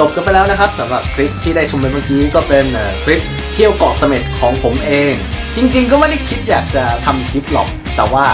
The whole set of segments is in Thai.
「จบกันไปแล้วนะครับสำหรับคลิปที่ได้ชมไปเมื่อกี้ก็เป็นคลิปเที่ยวเกาะเสม็ดของผมเอง จริงๆ ก็ไม่ได้คิดอยากจะทำคลิปหรอก แต่ว่า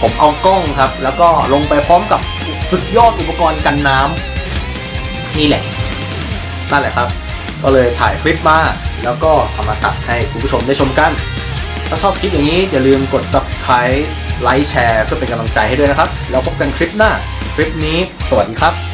ผมเอากล้องครับ แล้วก็ลงไปพร้อมกับสุดยอดอุปกรณ์กันน้ำนี่แหละนั่นแหละครับ ก็เลยถ่ายคลิปมาแล้วก็เอามาตัดให้คุณผู้ชมได้ชมกัน ถ้าชอบคลิปอย่างนี้อย่าลืมกด subscribe ไลค์แชร์เพื่อเป็นกำลังใจให้ด้วยนะครับ แล้วพบกันคลิปหน้า คลิปนี้สวัสดีครับ